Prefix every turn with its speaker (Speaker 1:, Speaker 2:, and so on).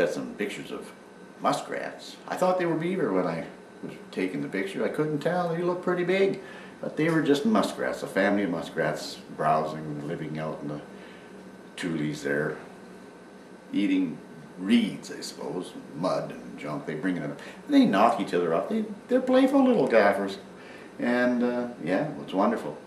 Speaker 1: got some pictures of muskrats. I thought they were beaver when I was taking the picture. I couldn't tell. They looked pretty big. But they were just muskrats, a family of muskrats browsing, living out in the tules there, eating reeds, I suppose, mud and junk. They bring it up. They knock each other up. They, they're playful little gaffers. And uh, yeah, it's wonderful.